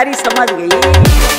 प्यारी समझ गई।